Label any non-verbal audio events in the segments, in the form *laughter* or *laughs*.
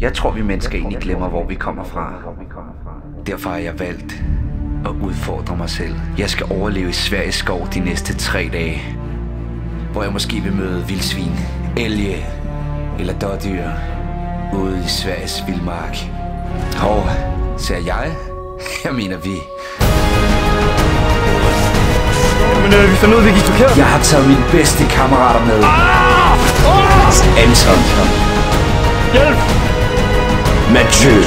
Jeg tror, vi mennesker egentlig glemmer, hvor vi kommer fra. Derfor har jeg valgt at udfordre mig selv. Jeg skal overleve i Sveriges skov de næste tre dage. Hvor jeg måske vil møde vildsvin, elge eller dårdyr ude i Sveriges vildmark. Og ser jeg? *laughs* Jeg mener vi. Men øh, vi fandt ud af, at vi gik forkert. Jeg har taget mine bedste kammerater med. Anton. Hjælp! Mathieu.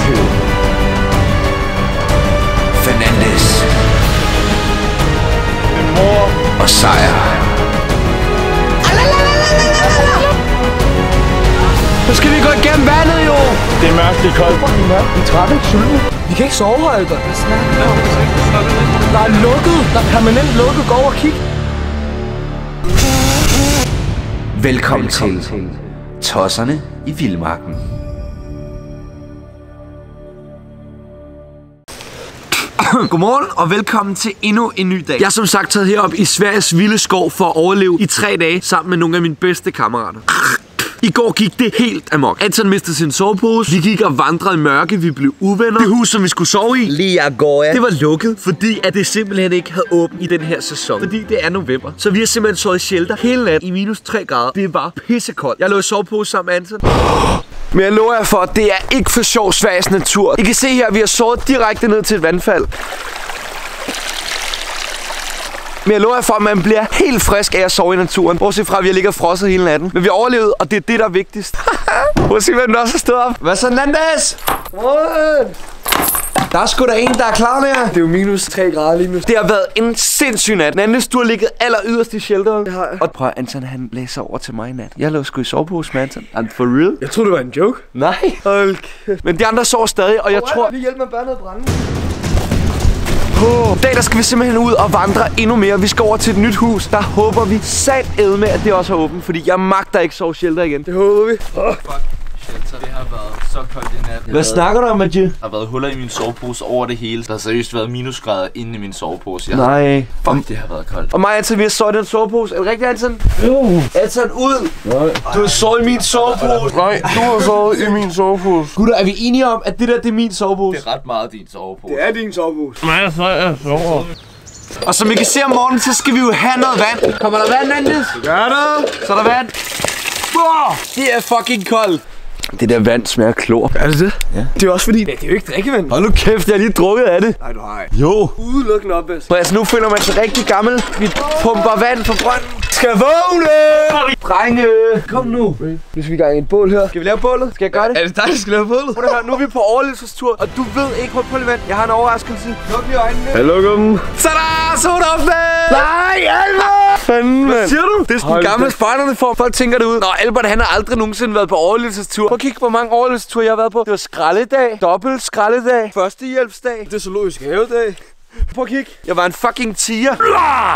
Fernandes. Og Sejr. Så skal vi gå igennem vandet, jo! Det er mørkt, det er koldt. Vi er trætte, sultne. Vi kan ikke sove her, Albert. Hvad snakker du om? Der er lukket. Der er permanent lukket. Gå over og kig. Velkommen, Velkommen til Tosserne i Vildmarken. *coughs* Godmorgen og velkommen til endnu en ny dag. Jeg er som sagt taget herop i Sveriges vilde skov for at overleve i tre dage sammen med nogle af mine bedste kammerater. I går gik det helt amok. Anton mistede sin sovepose. Vi gik og vandrede i mørke. Vi blev uvenner. Det hus, som vi skulle sove i, Lige går, ja. det var lukket, fordi at det simpelthen ikke havde åbent i den her sæson. Fordi det er november. Så vi har simpelthen sovet i shelter hele natten i minus 3 grader. Det var pissekoldt. Jeg lå i sovepose sammen med Anton. Men jeg lover jer for, at det er ikke for sjov Sveriges natur. I kan se her, at vi har såret direkte ned til et vandfald. Men jeg lover jer for, at man bliver helt frisk af at sove i naturen. Bortset fra, at vi har ligget og frosset hele natten. Men vi har overlevet, og det er det, der er vigtigst. *laughs* Prøv at se, hvem der også har stået op. Hvad så, Nandas? Der er sgu da en, der er klar der. Det er jo minus 3 grader lige nu. Det har været en sindssyg nat. Nandes, du har ligget aller yderst i shelteret. Det har jeg. Og prøv at Anton, han læser over til mig i nat. Jeg lå sgu i sovepose med Anton. I'm for real? Jeg troede, det var en joke. Nej. Hold. Men de andre sover stadig, og jeg tror... Vi hjælper med børnene brænde. I dag der skal vi simpelthen ud og vandre endnu mere. Vi skal over til et nyt hus. Der håber vi sat med, at det også er åbent. Fordi jeg magter ikke sove shelter igen. Det håber vi. Shelter. Det har været så koldt i nat. Hvad snakker du om, Mathieu? Der har været huller i min sovepose over det hele. Der har seriøst været minusgrader inde i min sovepose. Jeg Nej. Fuck, det har været koldt. Og mig Anton, vi har sovet i den sovepose. Er det rigtigt, Anton? Jo. Anton, ud. Nej. Du har sovet i min sovepose. Nej, du har sovet i min sovepose. Gutter, er vi enige om, at det der, det er min sovepose? Det er ret meget din sovepose. Det er din sovepose. Nej, så er jeg sover. Og som I kan se om morgenen, så skal vi jo have noget vand. Kommer der vand, Andes? Gør det. Så er der vand. Wow, det er fucking koldt. Det der vand smager klor. Er det det? Ja. Det er også fordi, det er jo ikke drikkevand. Hold nu kæft, jeg har lige drukket af det. Nej, du har ikke. Jo. Udelukkende opvask. Så altså, nu føler man sig rigtig gammel. Vi pumper vand fra brønden. Skal vågne! Drenge! Kom nu. Nu skal vi i gang i et bål her. Skal vi lave bålet? Skal jeg gøre det? Er det dig, der skal lave bålet? Prøv at nu er vi på overlevelsestur, og du ved ikke, hvor på vand. Jeg har en overraskelse. Luk lige øjnene. Jeg lukker dem. Tada! Sodaopland! Nej, Albert! Fanden, Hvad siger du? Det er sådan en gammel spejderne form. Folk tænker det ud. Nå, Albert han har aldrig nogensinde været på overlevelsestur. Prøv at kigge, hvor mange overlevelsesture jeg har været på. Det var skraldedag, dobbelt skraldedag, førstehjælpsdag. Det er zoologisk havedag. Prøv at kigge. Jeg var en fucking tiger.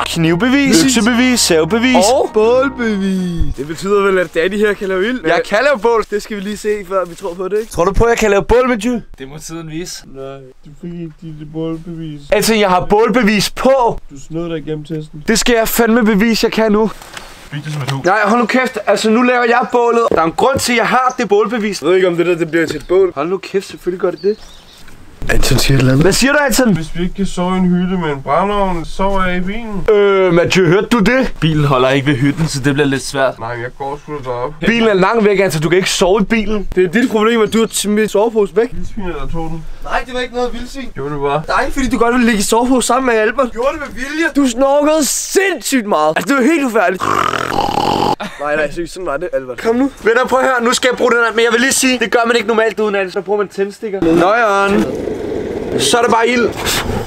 Knivbevis, øksebevis, savebevis. Og bålbevis. Det betyder vel, at Daddy her kan lave ild. jeg kan lave bål. Det skal vi lige se, før vi tror på det, ikke? Tror du på, at jeg kan lave bål med Jy? Det må tiden vise. Nej, du fik ikke dit bålbevis. Altså, jeg har bålbevis på. Du snød dig igennem testen. Det skal jeg fandme bevise, jeg kan nu. Nej, hold nu kæft. Altså, nu laver jeg bålet. Der er en grund til, at jeg har det bålbevis. Jeg ved ikke, om det der det bliver til et bål. Hold nu kæft, selvfølgelig gør det det. Anton siger et eller andet. Hvad siger du, Anton? Hvis vi ikke kan sove i en hytte med en brændeovn, så sover jeg i bilen. Øh, Mathieu, hørte du det? Bilen holder ikke ved hytten, så det bliver lidt svært. Nej, jeg går sgu da derop. Bilen er langt væk, Anton. Du kan ikke sove i bilen. Det er dit problem, at du har smidt sovepose væk. Vildsvin eller tog den? Nej, det var ikke noget vildsvin. Jo, det var. Nej, fordi du godt ville ligge i sovepose sammen med Albert. Gjorde det med vilje. Du snorkede sindssygt meget. Altså, det var helt ufærdigt. nej, nej, seriøst, sådan var det, Albert. Kom nu. Venner, prøv at høre. Nu skal jeg bruge den her. Men jeg vil lige sige, det gør man ikke normalt uden alt. Så bruger man tændstikker. Nøjeren. Så er det bare ild.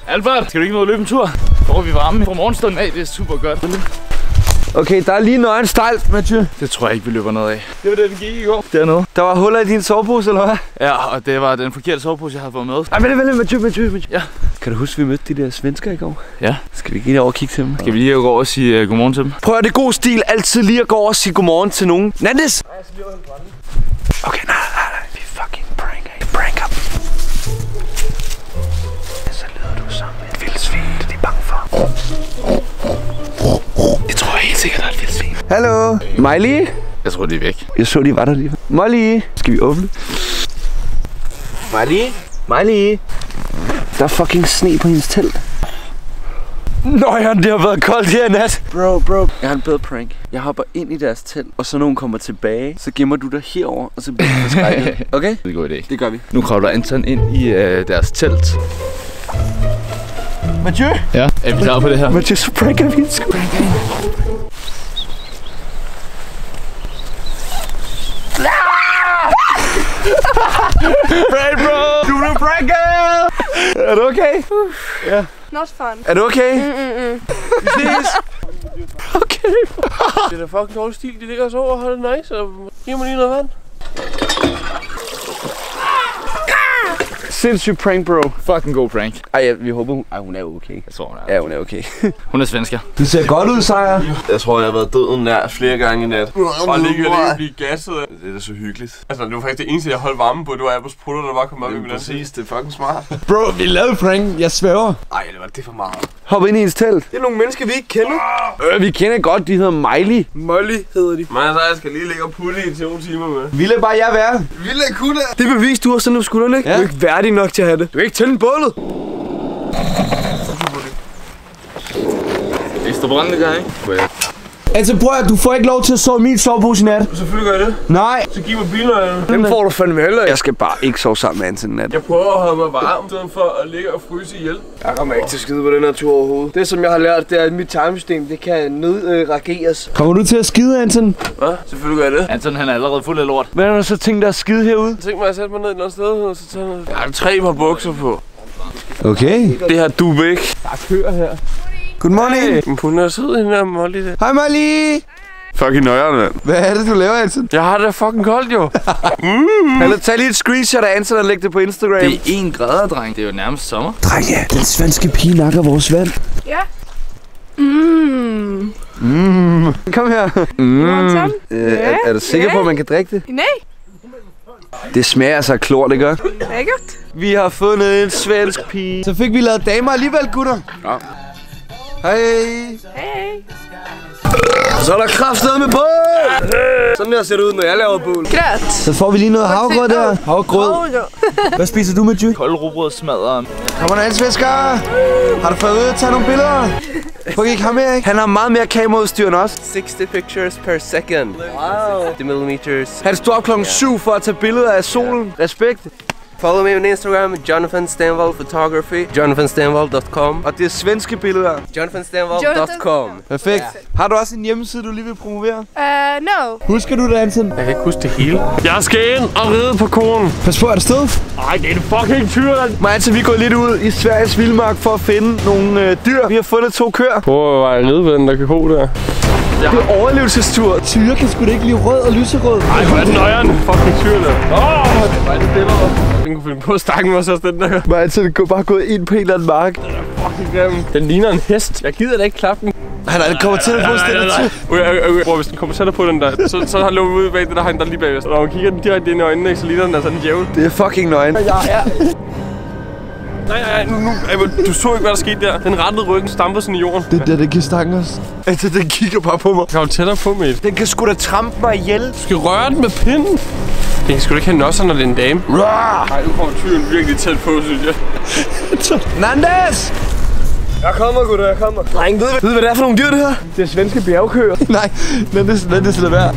Albert, skal du ikke med at løbe en tur? Får vi varme fra morgenstunden af, det er super godt. Okay, der er lige nøgen stejlt, Mathieu. Det tror jeg ikke, vi løber noget af. Det var det, den gik i går. Dernede. Der var huller i din sovepose, eller hvad? Ja, og det var den forkerte sovepose, jeg havde fået med. Ej, vent, vent, Mathieu, Mathieu, Mathieu. Ja. Kan du huske, vi mødte de der svensker i går? Ja. Skal vi ikke lige over og kigge til dem? Skal vi lige gå over og sige uh, godmorgen til dem? Prøv at det god stil altid lige at gå over og sige godmorgen til nogen. Nandes! Okay, nej, nej, nej. Helt sikkert, der er et vildsvin. Hallo? Miley? Jeg tror, de er væk. Jeg så, de var der lige. Molly, skal vi åbne? Miley? Miley? Der er fucking sne på hendes telt. Nøjeren, det har været koldt her i nat. Bro, bro. Jeg har en bedre prank. Jeg hopper ind i deres telt, og så når hun kommer tilbage, så gemmer du dig herover og så bliver du forskrækket. *laughs* Okay? Det er en god idé. Det gør vi. Nu kravler Anton ind i øh, deres telt. Mathieu? Ja, er vi klar på det her? Mathieu, så pranker vi en sgu. Prank, bro! Du blev pranket! Er du okay? Not fun. Er du okay? Vi ses. Okay. det er da fucking dårlig stil. De ligger og sover og har det nice. Og giver mig lige noget vand. Sindssygt prank, bro. Fucking god prank. Ej, ja, vi håber, hun, ej, hun er okay. Jeg tror, hun er. Ja, hun er okay. *laughs* Hun er svensker. Du ser godt ud, Sejr. Jeg tror, jeg har været døden nær flere gange i nat. Og ligge og lige blive gasset. Det er da så hyggeligt. Altså, det var faktisk det eneste, jeg holdt varme på. Det var Apples prutter, der bare kom op i min Præcis, det er fucking smart. *laughs* Bro, vi lavede prank. Jeg svæver. Ej, det var det er for meget. Hop ind i hendes telt. Det er nogle mennesker, vi ikke kender. Øh, vi kender godt, de hedder Miley. Molly hedder de. Men altså, jeg skal lige ligge og putte i to timer med. Ville bare jeg være. Ville jeg kunne det? Det er bevis, du har sådan nogle skuldrene, ikke? Ja. Du er ikke værdig nok til at have det. Du kan ikke tænde bålet. Det står brændende gang, ikke? Altså prøv at du får ikke lov til at sove i min sovepose i nat. Selvfølgelig gør jeg det. Nej. Så giv mig bilerne. Dem får du fandme heller. Jeg skal bare ikke sove sammen med Anton i nat. Jeg prøver at holde mig varm, i stedet for at ligge og fryse ihjel. Jeg kommer ikke til at skide på den her tur overhovedet. Det, som jeg har lært, det er, at mit tarmsystem, det kan nødrageres. Kommer du til at skide, Anton? Hvad? Selvfølgelig gør jeg det. Anton han er allerede fuld af lort. Hvad har du så tænkt dig at skide herude? Tænk mig at sætte mig ned et eller andet sted, og så tage. Jeg har tre par bukser på. Okay. Det her du ikke. Good morning. Hun er sød, hende der Molly der. Hej Molly. Fucking nøjere, mand. Hvad er det, du laver, Anton? Jeg har det fucking koldt jo. *laughs* Eller tag lige et screenshot af Anton og læg det på Instagram. Det er 1 grader, dreng. Det er jo nærmest sommer. Drenge, den svenske pige nakker vores vand. Ja. Mm. Kom her. Mm. Øh, er, er du sikker Ja. på, at man kan drikke det? Nej, Det smager altså klor, det gør. er godt. Vi har fundet en svensk pige. Så fik vi lavet damer alligevel, gutter. Ja. Hej. Hey. Så er der kraftedet med bål. Sådan der ser det ud, når jeg laver bål. Grøt. Så får vi lige noget havgrød der. Havgrød. *laughs* Hvad spiser du med, Jy? Kold rugbrød smadrer. Kommer der en svensker? Har du fået ud at tage nogle billeder? Prøv ikke ham her, ikke? Han har meget mere kameraudstyr end os. 60 pictures per second. Wow. 50 millimeters. Han stod op klokken 7 for at tage billeder af solen. Respekt. Follow me on Instagram, Jonathan Stanvold Photography, jonathanstanvold.com Og det er svenske billeder. jonathanstanvold.com Perfekt. Har du også en hjemmeside, du lige vil promovere? Uh, no. Husker du det, Anton? Jeg kan ikke huske det hele. Jeg skal ind og ride på konen. Pas på, er der sted? Ej, det er en fucking tyr. Men altså, vi gået lidt ud i Sveriges vildmark for at finde nogle øh, dyr. Vi har fundet to køer. Prøv at ride ved den, der kan gå der. Det er overlevelsestur. Tyre kan sgu da ikke lide rød og lyserød. Ej, hvor er den nøjeren. Fucking tyr der. Åh, oh, det var det billeder. Den kunne finde på at stakke mig også den der. Altså, det går bare gået ind på en eller anden mark. Fucking grim. Den ligner en hest. Jeg gider da ikke klappe den. Han er kommer til at få stille til. Okay, okay, okay. Bror, hvis den kommer tættere på den der, så, så har løbet ud bag det der hegn, der er lige bagved. Og når man kigger den direkte ind i øjnene, ikke, så ligner den altså en djævel. Det er fucking nøgen. Nej, nej, nu, nu, Ej, du så ikke, hvad der skete der. Den rettede ryggen, stampede sådan i jorden. Det der, det kan stange os. Altså, den kigger bare på mig. Kom tættere på, med Den kan sgu da trampe mig ihjel. Du skal røre den med pinden. Det kan sgu da ikke have nosser, når det er en dame. Nej, nu kommer tyren virkelig tæt på, synes jeg. *laughs* Nandes! Jeg kommer, gutter, jeg kommer. Dreng, ved du, ved du, hvad det er for nogle dyr, det her? Det er svenske bjergkøer. *laughs* Nej, Nandes, Nandes, lad være.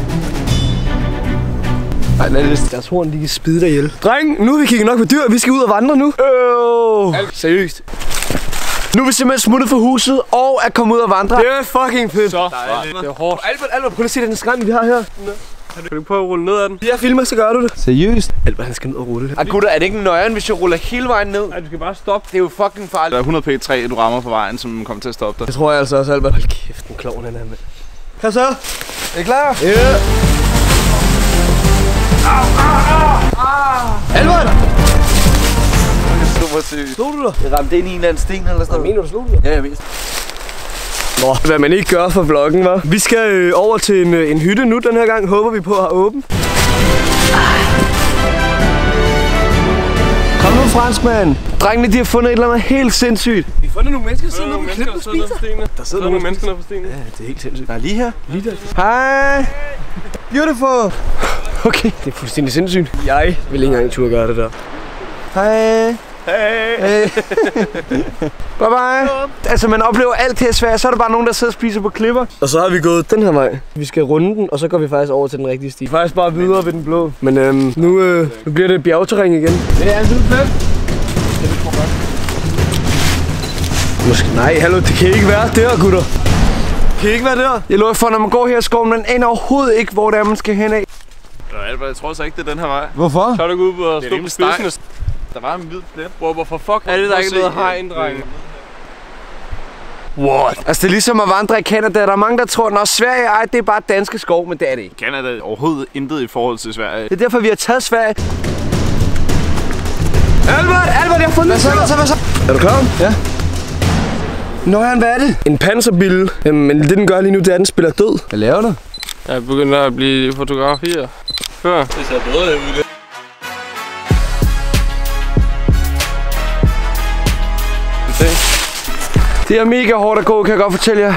Nej, lad det. Deres horn, de kan spide dig ihjel. Dreng, nu har vi kigget nok på dyr. Vi skal ud og vandre nu. Øh. Seriøst. Nu er vi simpelthen smuttet fra huset og er kommet ud og vandre. Det er fucking fedt. Så dejligt. Det er hårdt. Albert, Albert, prøv lige at se den skrænd, vi har her. Kan du prøve at rulle ned ad den? Jeg filmer, så gør du det. Seriøst? Albert, han skal ned og rulle. Ah, gutter, er det ikke nøjeren, hvis jeg ruller hele vejen ned? Nej, du skal bare stoppe. Det er jo fucking farligt. Der er 100 p3, du rammer på vejen, som kommer til at stoppe dig. Det tror jeg altså også, Albert. Hold kæft, den klovn han er med. Kom så. Er I klar? Ja. Albert! Super sygt. Slog du dig? Jeg ramte ind i en eller anden sten eller sådan noget. Mener du slog dig? Ja, jeg. Nå, hvad man ikke gør for vloggen, var. Vi skal øh, over til en, øh, en hytte nu den her gang. Håber vi på at have åben. Kom nu, franskmand. Drengene, de har fundet et eller andet helt sindssygt. Vi har fundet nogle mennesker, der sidder nede på klippen og spiser. Der sidder nogle mennesker nede på stenen. Ja, det er helt sindssygt. Nej, lige her. Lige der. Hej. Beautiful. *laughs* Okay. Det er fuldstændig sindssygt. Jeg vil ikke engang turde gøre det der. Hej. Hey. Hey. *laughs* Bye bye. Altså, man oplever alt her i Sverige, så er der bare nogen, der sidder og spiser på klipper. Og så har vi gået den her vej. Vi skal runde den, og så går vi faktisk over til den rigtige sti. Faktisk bare videre ved den blå. Men øhm, nu, øh, nu bliver det bjergterræn igen. Det er en hvid plet. Måske, nej, hallo, det kan ikke være der, gutter. Det kan ikke være der. Jeg lover for, når man går her i skoven, man aner overhovedet ikke, hvor det er, man skal hen af. Albert, jeg tror så ikke, det er den her vej. Hvorfor? Så er du gå ud på at stå på spidsen. og- Der var en hvid plet. Hvor, hvorfor fuck? Er det, der ikke noget se, hegn, øh, drenge? What? Altså, det er ligesom at vandre i Canada. Der er mange, der tror, at Sverige ej, det er bare danske skov, men det er det ikke. Canada er overhovedet intet i forhold til Sverige. Det er derfor, vi har taget Sverige. Albert, Albert, jeg har fundet Hvad så, hvad så, hvad så? Er du klar? Ja. Nå, han, hvad er det? En panserbille. Øhm, men det, den gør lige nu, det er, at den spiller død. Hvad laver du? Jeg begynder at blive fotografier. Før. Det ser bedre ud. er mega hårdt at gå, kan jeg godt fortælle jer.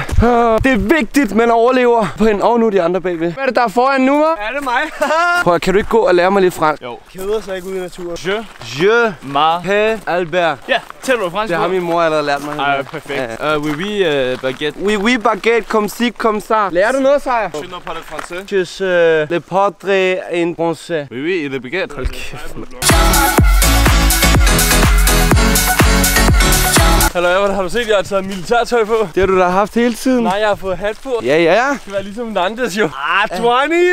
Det er vigtigt, man overlever. På en og nu de andre bagved. Hvad er det, der er foran nu, hva'? Er det mig? *laughs* Prøv kan du ikke gå og lære mig lidt fransk? Jo. Keder sig ikke ud i naturen. Je Je m'appelle Albert. Ja, tæller du fransk Det har min mor allerede lært mig. Ej, perfekt. Uh, oui, oui, uh, baguette. Oui, oui, baguette, comme si, comme ça. Lærer du noget, Sejr? Je ne parle français. Je sais le portrait en français. Oui, oui, il est baguette. Hold kæft, Hallo, Albert, har du set, at jeg har taget militærtøj på? Det har du da haft hele tiden. Nej, jeg har fået hat på. Ja, ja, ja. Det skal være ligesom Nandes jo. Ah, 20!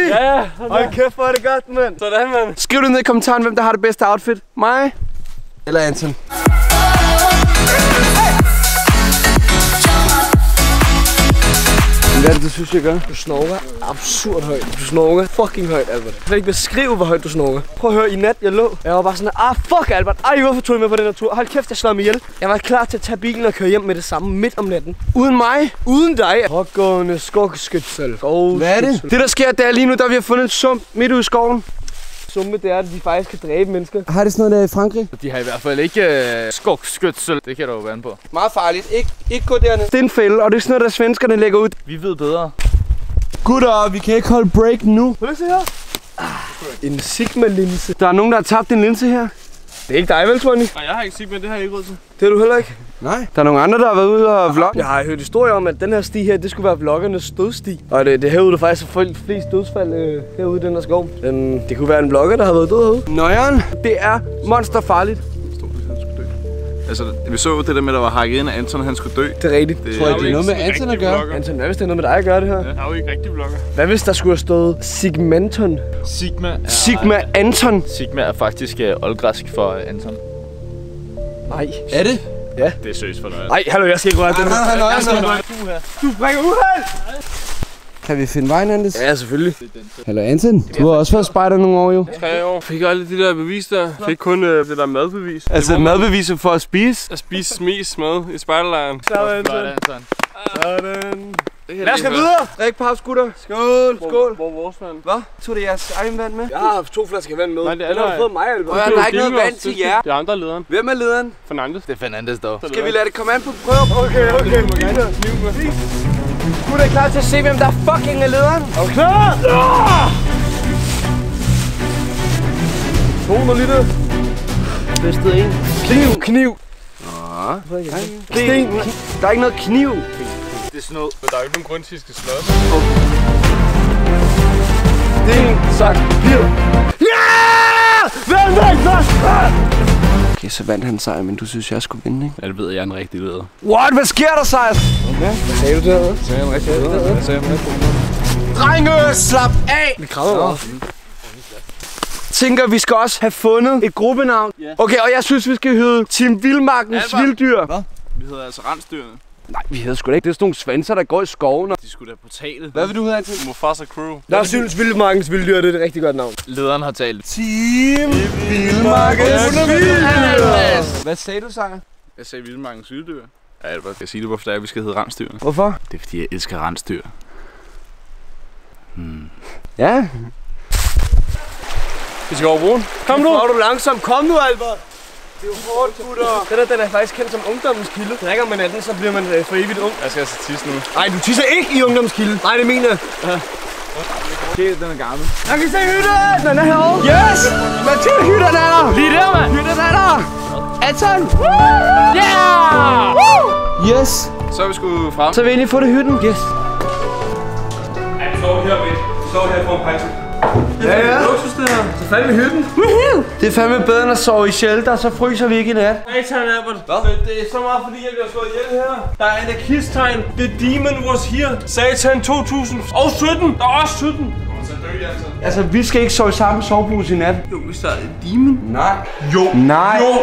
Ja, ja. Hold kæft, hvor er det godt, mand. Sådan, mand. Skriv det ned i kommentaren, hvem der har det bedste outfit. Mig? Eller Anton? Hvad er det, du synes, jeg gør? Du snorker absurd højt. Du snorker fucking højt, Albert. Jeg kan ikke beskrive, hvor højt du snorker. Prøv at høre, i nat jeg lå. Jeg var bare sådan, ah fuck Albert. Ej, hvorfor tog I med på den her tur? Hold kæft, jeg slår mig ihjel. Jeg var klar til at tage bilen og køre hjem med det samme midt om natten. Uden mig, uden dig. Pågående skovskytsel. Hvad er det? Det der sker, det er lige nu, der vi har fundet en sump midt ude i skoven. Sumpe, det er, at de faktisk kan dræbe mennesker. Har det sådan noget der i Frankrig? De har i hvert fald ikke uh, skogskytsel. Det kan du jo vande på. Meget farligt. Ik- ikke gå derned. Det er en fælde, og det er sådan noget, der svenskerne lægger ud. Vi ved bedre. Gutter, vi kan ikke holde break nu. Prøv at se her. En Sigma-linse. Der er nogen, der har tabt en linse her. Det er ikke dig, vel, Tony? Nej, jeg har ikke set, men det har jeg ikke råd til. Det er du heller ikke. Nej. Der er nogle andre, der har været ude og vlogge. Jeg har hørt historier om, at den her sti her, det skulle være vloggernes dødsti. Og det, det er herude, der faktisk er fl- flest dødsfald øh, herude i den her skov. Um, det kunne være en vlogger, der har været død herude. Nøjeren, det er monsterfarligt. Altså, vi så det der med, at der var hakket ind, at Anton han skulle dø. Det er rigtigt. Det Tror jeg, det er noget med Anton at gøre? vlogger. Anton, hvad hvis det er noget med dig at gøre det her? Han er jo ikke rigtig vlogger. Hvad hvis der skulle have stået Sigmanton? Sigma er... Sigma Anton? Sigma er faktisk uh, oldgræsk for uh, Anton. Nej. Er det? Det er seriøst for noget. Nej, hallo, jeg skal ikke røre den her. Nej, nej, nej, nej. Du bringer uheld! Kan vi finde vejen, Anders? Ja, selvfølgelig. Hallo Anton. Du har også været spejder nogle år jo. Tre år. Fik aldrig de der bevis der. Fik kun øh, det der madbevis. Altså madbeviser for at spise. At spise smis mad i spejderlejren. Sådan, Anton. Sådan. Lad os gå videre. Drik pause, gutter. Skål. Skål. Hvor er vores vand? Hvad? Tog det jeres egen vand med? Jeg har haft to flasker vand med. Nej, det er har fået mig, Albert. Der er ikke noget vand til jer. Det er andre lederen. Hvem er lederen? Fernandes. Det er Fernandes dog. Skal vi lade det komme an på prøve? Okay, okay. Fint. Gutter, er I klar til at se, hvem der fucking er lederen? Er du klar? Ja! 200 liter. Bedste en. Kniv. Kniv. Nå. Sten. Der er ikke noget kniv. Det er sådan noget. Men der er jo ikke nogen grund til, at I skal slås. Sten. Sak. Papir. Ja! Vend væk først! Okay, så vandt han sejr, men du synes, jeg skulle vinde, ikke? Ja, det ved jeg er en rigtig leder. What? Hvad sker der, sejr? Okay. Hvad sagde du derude? Er jeg en rigtig leder. Jeg en rigtig leder. Drenge, slap af! Vi krammer også. Tænker, vi skal også have fundet et gruppenavn. Okay, og jeg synes, vi skal hedde Team Vildmarkens. Vilddyr. Vi hedder altså rensdyrene. Nej, vi hedder sgu da ikke. Det er sådan nogle svanser, der går i skoven. Og... De skulle da på talet. Hvad vil du hedde, Anton? Mufasa Crew. Jeg synes, Vildmarkens Vilddyr det er et rigtig godt navn. Lederen har talt. Team Vildmarkens Vilddyr! Hvad sagde du, Sejr? Jeg sagde vildmarkens vilddyr. Ja, Albert, jeg siger det, hvorfor det er, vi skal hedde rensdyrene. Hvorfor? Det er, fordi jeg elsker rensdyr. Ja. Vi skal over broen. Kom nu. Får du langsomt. Kom nu, Albert. Det er jo hårdt, gutter. Den, der, den er faktisk kendt som ungdommens kilde. Drikker man af den, så bliver man øh, for evigt ung. Jeg skal altså tisse nu. Nej, du tisser ikke i ungdommens kilde. Nej, det mener jeg. Shit, den er gammel. Jeg kan se hytten! Den er herovre. Yes! Mathias, hytten er der! Lige der, mand. Hytten er der! Anton! Yeah! Yes! Så er vi sgu frem. Så vil jeg lige få det hytten. Yes. Han står her ved. Står her Ja, ja. Luksus det her. Så fandme i hytten. Det er fandme bedre end at sove i shelter, så fryser vi ikke i nat. Satan, Albert. Hvad? Det er så meget, fordi jeg bliver slået ihjel her. Der er anarkisttegn. The demon was here. Satan 2017. Der er også 17. Altså, vi skal ikke sove i samme sovepose i nat. Jo, hvis der er en demon. Nej. Jo. Nej. Jo.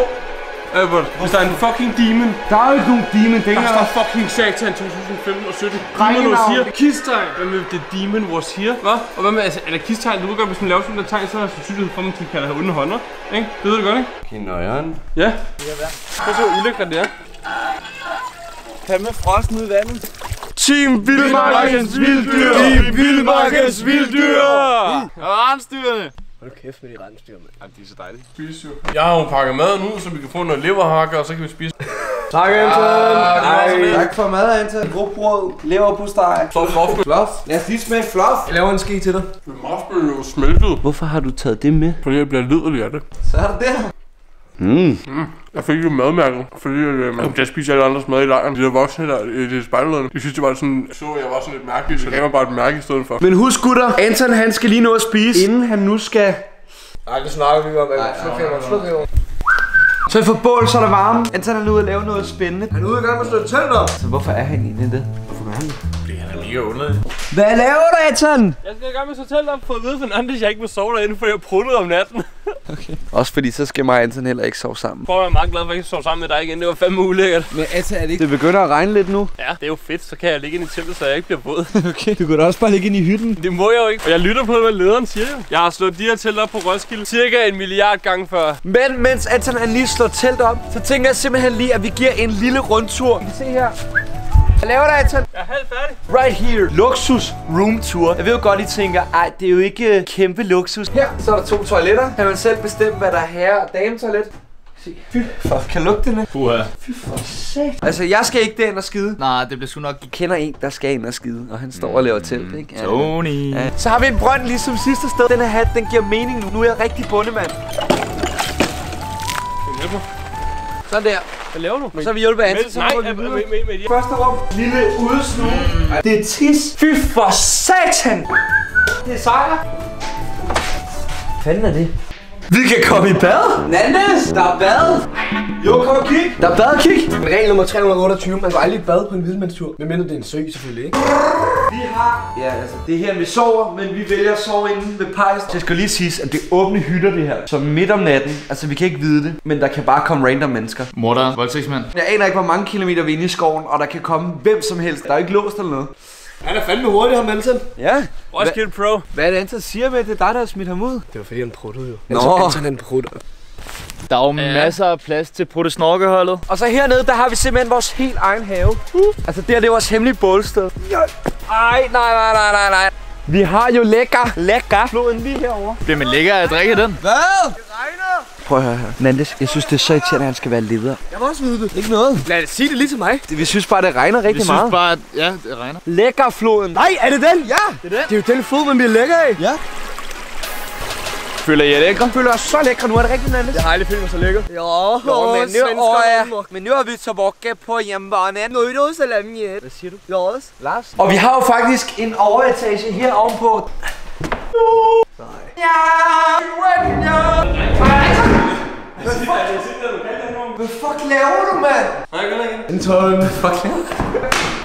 Albert, hvis der er en fucking demon. Der er jo ikke nogen demon. Det er Der står fucking Satan 2015 og 17. Demon was here. Anarkisttegn. Hvad med the demon was here? Hvad? Og hvad med altså, anarkisttegn? Du ved godt, hvis man laver sådan et tegn, så er der sandsynlighed for, at man kan have onde hånder. Ikke? Det ved du godt, ikke? Okay, nøjeren. Ja. Prøv så ulækkert det er. fandme frost nede i vandet. Team Vildmarkens Vilddyr! Team Vildmarkens Vilddyr! Og rensdyrene. Hold kæft med de rensdyr, mand. Jamen, de er så dejlige. Spise jo. Jeg har jo pakket mad nu, så vi kan få noget leverhakker, og så kan vi spise. Tak, Anton. Ej, Tak for mad, Anton. God brød. Lever på steg. Så fluff. Fluff. Lad os lige smage fluff. Jeg laver en ske til dig. Marspen er jo smeltet, Hvorfor har du taget det med? fordi jeg bliver liderlig af det. Så er det der. Jeg fik jo madmærket, fordi øh, jeg, spiser alle andres mad i lejren. De der voksne der i det spejllederne, de synes, det var sådan, så jeg var sådan lidt mærkelig, så gav mig bare et mærke i stedet for. Men husk gutter, Anton han skal lige nå at spise, inden han nu skal... Nej, det snakker vi om. Sluk herovre, sluk herovre. Så vi får bål, så er der varme. Anton er ude at lave noget spændende. Han er ude i gang med at slå telt op. Så hvorfor er han egentlig det? Hvorfor er han det? Fordi han er mega underlig. Hvad laver du, Anton? Jeg skal i gang med så telt op for at vide, Fernandes, jeg ikke må sove derinde, for jeg pruttede om natten. Også fordi så skal mig og Anton heller ikke sove sammen. For at være meget glad for, at jeg sove sammen med dig igen. Det var fandme ulækkert. Men Anton, er det ikke... Det begynder at regne lidt nu. Ja, det er jo fedt. Så kan jeg ligge inde i teltet, så jeg ikke bliver våd. *laughs* Okay. Du kan da også bare ligge ind i hytten. Det må jeg jo ikke. Og jeg lytter på, hvad lederen siger. Jeg har slået de her telt op på Roskilde cirka en milliard gange før. Men mens Anton han lige slår telt op, så tænker jeg simpelthen lige, at vi giver en lille rundtur. Vi kan se her. Hvad laver du, Anton? Jeg er halvt færdig. Right here. Luksus room tour. Jeg ved jo godt, I tænker, ej, det er jo ikke øh, kæmpe luksus. Her, så er der to toiletter. Kan man selv bestemme, hvad der er herre- og dametoilet. Se. Fy, for kan lugte det. Puha. Fy for sat. Altså, jeg skal ikke derind og skide. Nej, det bliver sgu nok Jeg kender en, der skal ind og skide, og han står og laver telt, ikke? Ja. Tony. Ja. Så har vi en brønd ligesom sidste sted. Den her hat, den giver mening nu. Nu er jeg rigtig bundemand. Sådan der. Hvad laver du? Så har vi hjulpet Anton, så Nej, med, med, med, med, med, Første rum, lille udesnue. Det er tis. Fy for satan. Det er sejr. Hvad fanden er det? Vi kan komme i bad. Nandes, der er bad. Jo, kom og kig. Der er bad, kig. Regel nummer 328. Man går aldrig i bad på en vildmandstur. Medmindre det er en sø, selvfølgelig, ikke? Vi har... Ja, altså, det er her, vi sover, men vi vælger at sove inde ved pejsen. Jeg skal lige sige, at det er åbne hytter, det her. Så midt om natten, altså vi kan ikke vide det, men der kan bare komme random mennesker. Morder, voldtægtsmand. Jeg aner ikke, hvor mange kilometer vi er inde i skoven, og der kan komme hvem som helst. Der er ikke låst eller noget. Han er fandme hurtig, ham Anton. Ja. Roskilde Pro. Hvad er det, Anton siger med, at det er dig, der har smidt ham ud? Det var fordi, han pruttede jo. Nå. Anton, Anton han prutter. Der er jo masser af plads til Protesnorkeholdet. Og så hernede, der har vi simpelthen vores helt egen have. Uh. Altså, det her, det er vores hemmelige bålsted. Ja. Ej, nej, nej, nej, nej, nej. Vi har jo lækker, lækker floden lige herovre. Bliver man lækker at drikke den? Prøv at høre her. Nandes, jeg synes, det er så irriterende, at han skal være leder. Jeg må også vide det. Ikke noget. Lad os sige det lige til mig. Det- Vi synes bare, det regner rigtig Vi synes meget. bare, at ja, det regner. Lækker floden. Nej, er det den? Ja, det er den. Det er jo den fod, man bliver lækker af. Ja. Føler I jer lækre? Jeg føler os så lækre nu. Er det rigtigt, Nandes? Jeg har aldrig følt mig så lækker. Jo, men nu, åh, ja. men nu er vi tilbage på hjemmebane. Nu er det salami. Hvad siger du? Lars. Lars. Og vi har jo faktisk en overetage her ovenpå. Hvad fuck laver du, mand? Nej, gør ikke. Anton. Fuck laver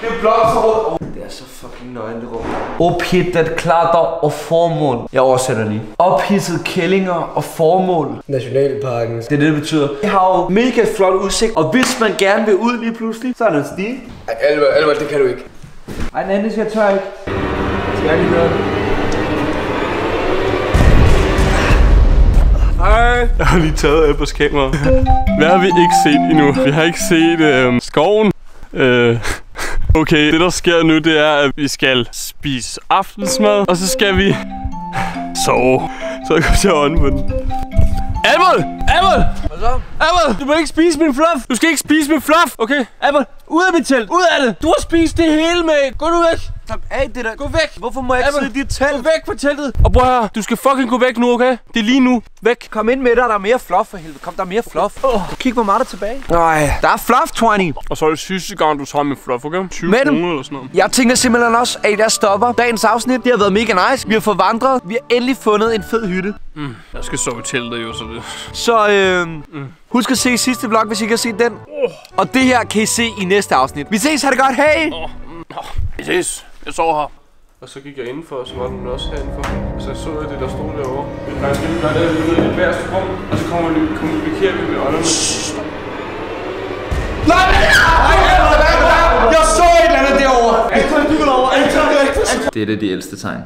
Det er blomsterråd. Det er så fucking nøgen, det rum. Ophidset klatter og formål. Jeg oversætter lige. Ophidset kællinger og formål. Nationalparken. Det er det, det betyder. Vi har jo mega flot udsigt, og hvis man gerne vil ud lige pludselig, så er der en stige. Ej, Albert, Albert, det kan du ikke. Ej, Nandes, jeg tør ikke. Skal jeg lige gøre det? Jeg har lige taget Alberts kamera. Hvad har vi ikke set endnu? Vi har ikke set øh, skoven. Øh, okay, det der sker nu, det er, at vi skal spise aftensmad, og så skal vi sove. Så jeg kommer til at ånde på den. Albert! Albert! Hvad så? Albert, du må ikke spise min fluff! Du skal ikke spise min fluff, okay? Albert, ud af mit telt! Ud af det! Du har spist det hele med! Gå nu væk! Slap af det der. Gå væk! Hvorfor må jeg ikke sidde i dit telt? Gå væk fra teltet! Og prøv her, du skal fucking gå væk nu, okay? Det er lige nu. Væk. Kom ind med dig, der er mere fluff for helvede. Kom, der er mere fluff. Oh. Kig, hvor meget der er tilbage. Nej, der er fluff, 20. Og så er det sidste gang, du tager med fluff, okay? 20 Men- kroner eller sådan noget. Jeg tænker simpelthen også, at jeg stopper dagens afsnit. Det har været mega nice. Vi har forvandret. Vi har endelig fundet en fed hytte. Jeg skal sove i teltet jo, så det... Så øh, husk at se sidste vlog, hvis I kan se den. Og det her kan I se i næste afsnit. Vi ses, ha' det godt, hej! Vi ses. Jeg sover her. Og så gik jeg indenfor, og så var den også herinde Og så så jeg det, der stod derovre. Nej, skal vi gøre det ude i det værste rum, og så kommer vi, kommunikerer vi med ånderne. Jeg så et eller andet derovre! Det er det de ældste tegn.